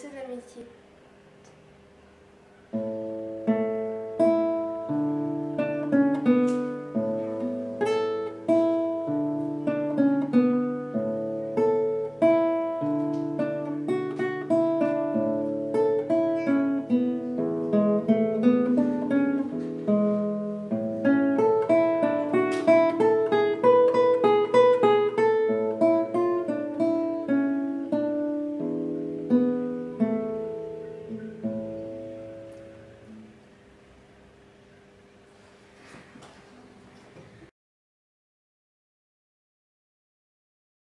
C'est ça le métier.